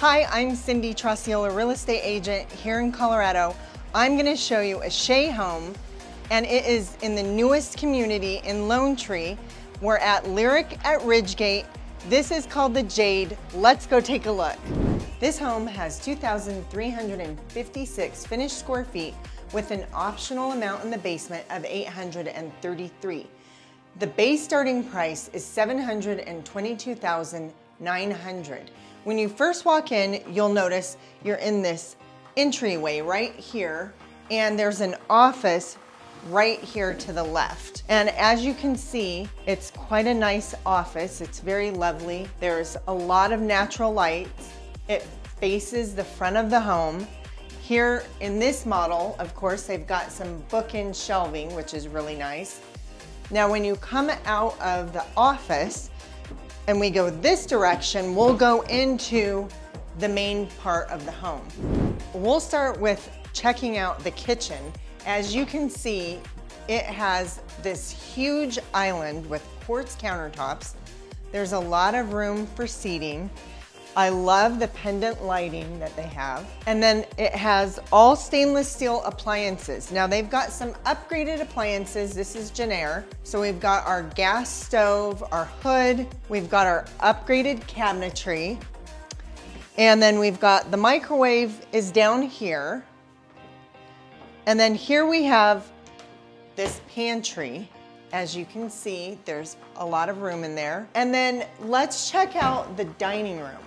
Hi, I'm Cindy Trocciola, real estate agent here in Colorado. I'm gonna show you a Shea home and it is in the newest community in Lone Tree. We're at Lyric at Ridgegate. This is called the Jade. Let's go take a look. This home has 2,356 finished square feet with an optional amount in the basement of 833. The base starting price is 722,900. When you first walk in, you'll notice you're in this entryway right here, and there's an office right here to the left. And as you can see, it's quite a nice office. It's very lovely. There's a lot of natural lights. It faces the front of the home. Here in this model, of course, they've got some bookend shelving, which is really nice. Now, when you come out of the office and we go this direction, we'll go into the main part of the home. We'll start with checking out the kitchen. As you can see, it has this huge island with quartz countertops. There's a lot of room for seating. I love the pendant lighting that they have. And then it has all stainless steel appliances. Now they've got some upgraded appliances. This is Jenn-Air. So we've got our gas stove, our hood, we've got our upgraded cabinetry. And then we've got the microwave is down here. And then here we have this pantry. As you can see, there's a lot of room in there. And then let's check out the dining room.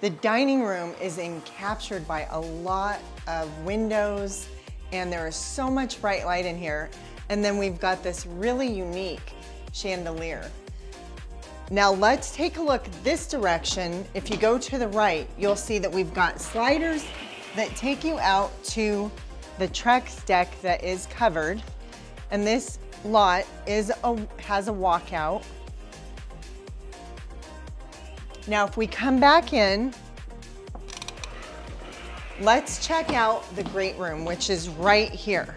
The dining room is encaptured by a lot of windows and there is so much bright light in here. And then we've got this really unique chandelier. Now let's take a look this direction. If you go to the right, you'll see that we've got sliders that take you out to the Trex deck that is covered. And this lot is a, has a walkout now, if we come back in, let's check out the great room, which is right here.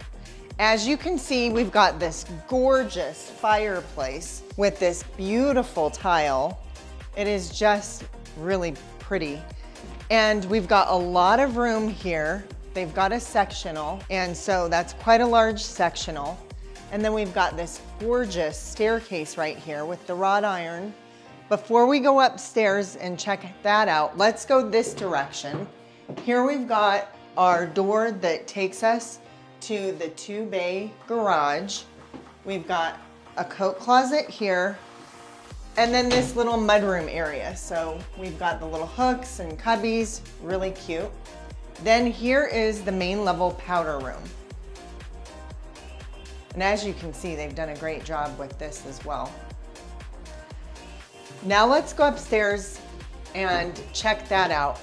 As you can see, we've got this gorgeous fireplace with this beautiful tile. It is just really pretty. And we've got a lot of room here. They've got a sectional, and so that's quite a large sectional. And then we've got this gorgeous staircase right here with the wrought iron before we go upstairs and check that out, let's go this direction. Here we've got our door that takes us to the two bay garage. We've got a coat closet here and then this little mudroom area. So we've got the little hooks and cubbies, really cute. Then here is the main level powder room. And as you can see, they've done a great job with this as well. Now let's go upstairs and check that out.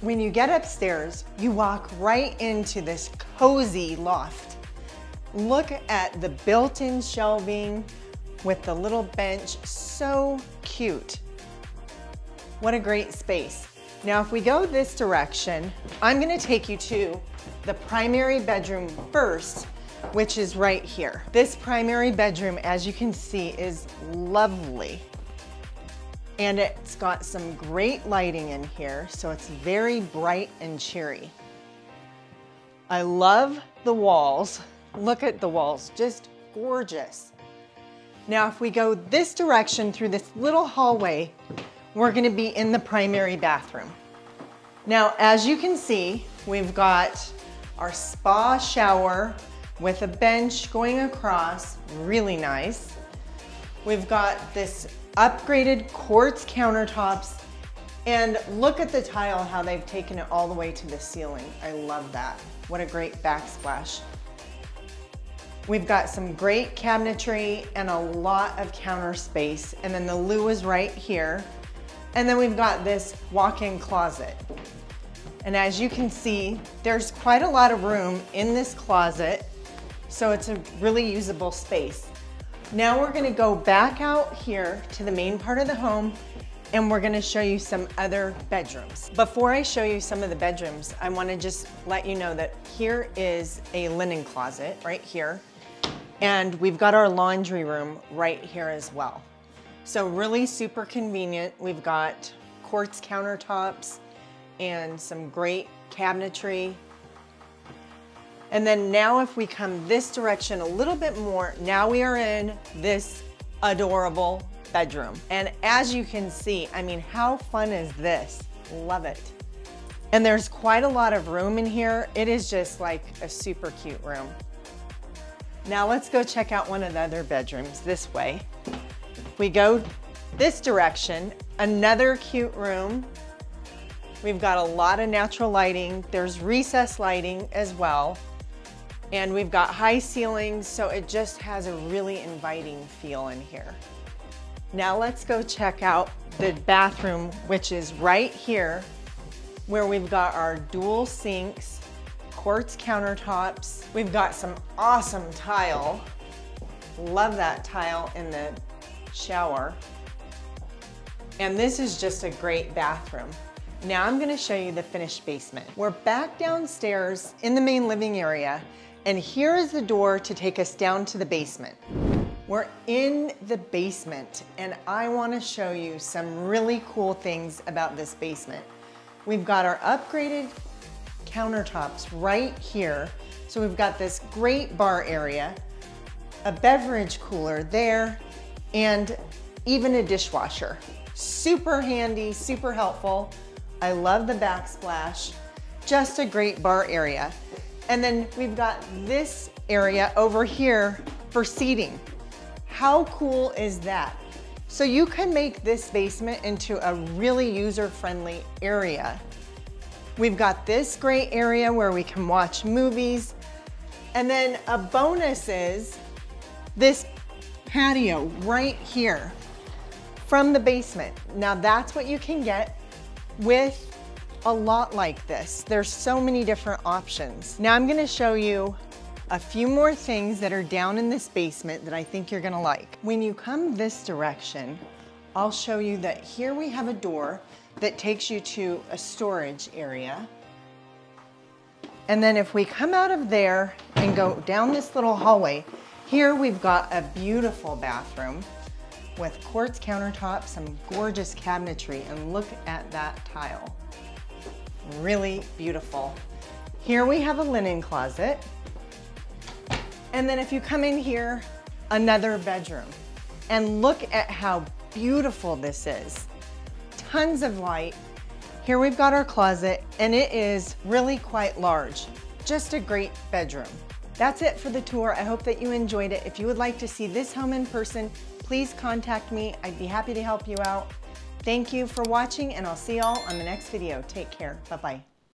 When you get upstairs, you walk right into this cozy loft. Look at the built-in shelving with the little bench, so cute. What a great space. Now, if we go this direction, I'm gonna take you to the primary bedroom first which is right here. This primary bedroom, as you can see, is lovely. And it's got some great lighting in here, so it's very bright and cheery. I love the walls. Look at the walls, just gorgeous. Now, if we go this direction through this little hallway, we're gonna be in the primary bathroom. Now, as you can see, we've got our spa shower with a bench going across, really nice. We've got this upgraded quartz countertops and look at the tile, how they've taken it all the way to the ceiling. I love that. What a great backsplash. We've got some great cabinetry and a lot of counter space. And then the loo is right here. And then we've got this walk-in closet. And as you can see, there's quite a lot of room in this closet. So it's a really usable space. Now we're gonna go back out here to the main part of the home and we're gonna show you some other bedrooms. Before I show you some of the bedrooms, I wanna just let you know that here is a linen closet right here. And we've got our laundry room right here as well. So really super convenient. We've got quartz countertops and some great cabinetry. And then now if we come this direction a little bit more, now we are in this adorable bedroom. And as you can see, I mean, how fun is this? Love it. And there's quite a lot of room in here. It is just like a super cute room. Now let's go check out one of the other bedrooms this way. We go this direction, another cute room. We've got a lot of natural lighting. There's recess lighting as well. And we've got high ceilings, so it just has a really inviting feel in here. Now let's go check out the bathroom, which is right here, where we've got our dual sinks, quartz countertops. We've got some awesome tile. Love that tile in the shower. And this is just a great bathroom. Now I'm gonna show you the finished basement. We're back downstairs in the main living area, and here is the door to take us down to the basement. We're in the basement, and I wanna show you some really cool things about this basement. We've got our upgraded countertops right here. So we've got this great bar area, a beverage cooler there, and even a dishwasher. Super handy, super helpful. I love the backsplash. Just a great bar area. And then we've got this area over here for seating. How cool is that? So you can make this basement into a really user-friendly area. We've got this great area where we can watch movies. And then a bonus is this patio right here from the basement. Now that's what you can get with a lot like this. There's so many different options. Now I'm gonna show you a few more things that are down in this basement that I think you're gonna like. When you come this direction, I'll show you that here we have a door that takes you to a storage area. And then if we come out of there and go down this little hallway, here we've got a beautiful bathroom with quartz countertops, some gorgeous cabinetry, and look at that tile. Really beautiful. Here we have a linen closet. And then if you come in here, another bedroom. And look at how beautiful this is. Tons of light. Here we've got our closet and it is really quite large. Just a great bedroom. That's it for the tour. I hope that you enjoyed it. If you would like to see this home in person, please contact me. I'd be happy to help you out. Thank you for watching and I'll see y'all on the next video. Take care. Bye-bye.